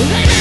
you.